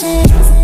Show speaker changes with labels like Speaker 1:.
Speaker 1: chances